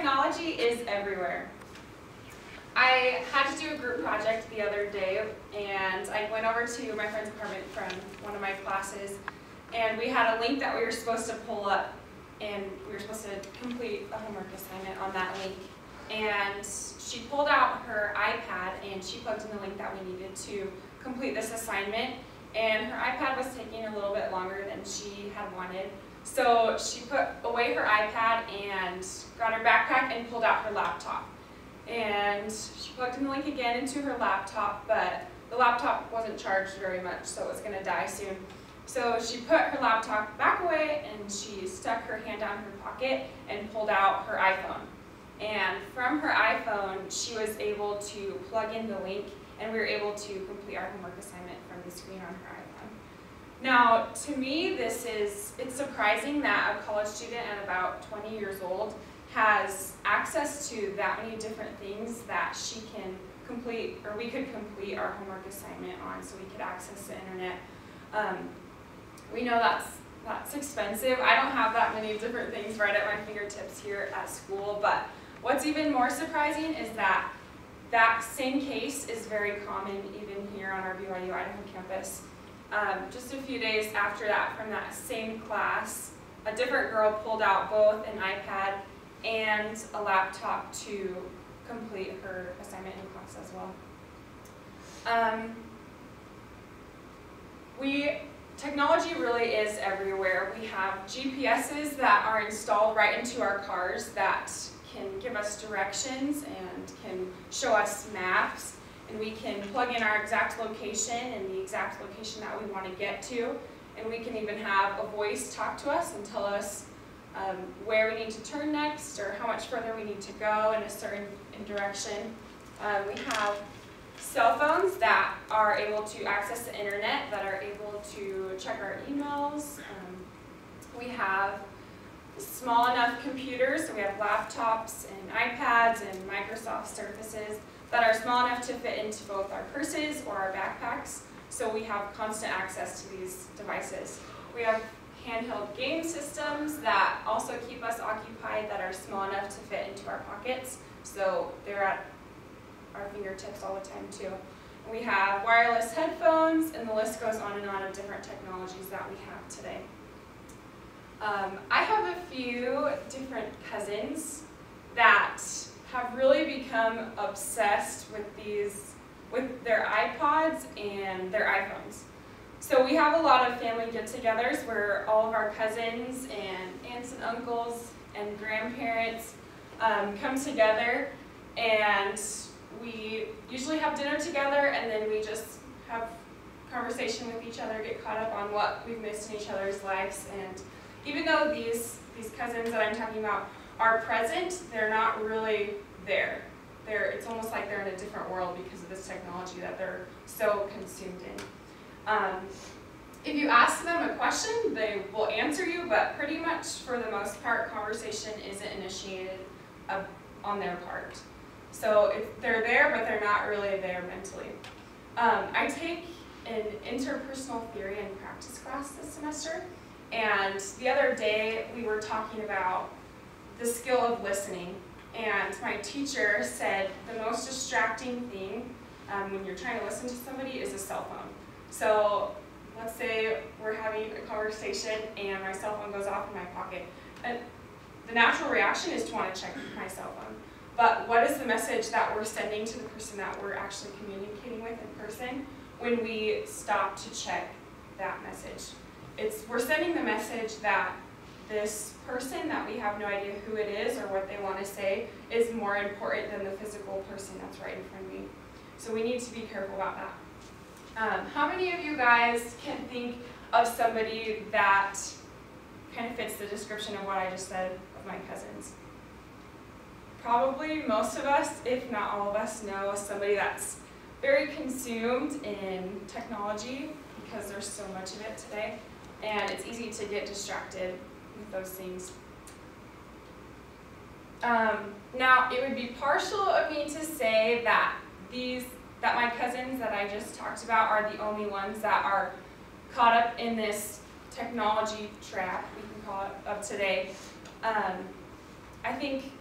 technology is everywhere. I had to do a group project the other day, and I went over to my friend's apartment from one of my classes, and we had a link that we were supposed to pull up, and we were supposed to complete a homework assignment on that link. And she pulled out her iPad, and she plugged in the link that we needed to complete this assignment, and her iPad was taking a little bit longer than she had wanted. So she put away her iPad and got her backpack and pulled out her laptop. And she plugged in the link again into her laptop, but the laptop wasn't charged very much, so it was going to die soon. So she put her laptop back away and she stuck her hand down her pocket and pulled out her iPhone. And from her iPhone, she was able to plug in the link and we were able to complete our homework assignment from the screen on her iPhone. Now, to me, this is, it's surprising that a college student at about 20 years old has access to that many different things that she can complete, or we could complete our homework assignment on so we could access the internet. Um, we know that's that's expensive. I don't have that many different things right at my fingertips here at school, but what's even more surprising is that that same case is very common even here on our BYU Idaho campus. Um, just a few days after that, from that same class, a different girl pulled out both an iPad and a laptop to complete her assignment in class as well. Um, we, technology really is everywhere. We have GPSs that are installed right into our cars that can give us directions and can show us maps and we can plug in our exact location and the exact location that we want to get to and we can even have a voice talk to us and tell us um, where we need to turn next or how much further we need to go in a certain direction. Um, we have cell phones that are able to access the internet, that are able to check our emails. Um, we have small enough computers, so we have laptops and iPads and Microsoft Surfaces that are small enough to fit into both our purses or our backpacks, so we have constant access to these devices. We have handheld game systems that also keep us occupied that are small enough to fit into our pockets, so they're at our fingertips all the time too. We have wireless headphones, and the list goes on and on of different technologies that we have today. Um, I have a few different cousins that have really become obsessed with these, with their iPods and their iPhones. So we have a lot of family get-togethers where all of our cousins and aunts and uncles and grandparents um, come together and we usually have dinner together and then we just have conversation with each other, get caught up on what we've missed in each other's lives and even though these, these cousins that I'm talking about are present, they're not really there. They're, it's almost like they're in a different world because of this technology that they're so consumed in. Um, if you ask them a question, they will answer you, but pretty much for the most part, conversation isn't initiated uh, on their part. So if they're there, but they're not really there mentally. Um, I take an interpersonal theory and practice class this semester, and the other day, we were talking about the skill of listening. And my teacher said the most distracting thing um, when you're trying to listen to somebody is a cell phone. So let's say we're having a conversation and my cell phone goes off in my pocket. And the natural reaction is to want to check my cell phone. But what is the message that we're sending to the person that we're actually communicating with in person when we stop to check that message? it's we're sending the message that this person that we have no idea who it is or what they want to say is more important than the physical person that's right in front of me. So we need to be careful about that. Um, how many of you guys can think of somebody that kind of fits the description of what I just said of my cousins? Probably most of us, if not all of us, know somebody that's very consumed in technology because there's so much of it today and it's easy to get distracted with those things. Um, now, it would be partial of me to say that these, that my cousins that I just talked about are the only ones that are caught up in this technology trap, we can call it, of today. Um, I think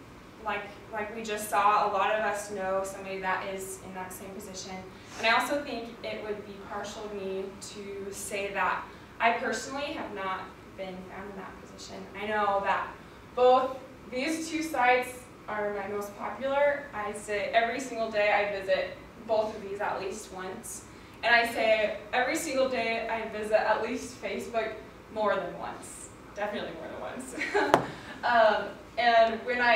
like like we just saw, a lot of us know somebody that is in that same position. And I also think it would be partial of me to say that I personally have not been found in that position. I know that both these two sites are my most popular. I say every single day I visit both of these at least once. And I say every single day I visit at least Facebook more than once. Definitely more than once. um, and when I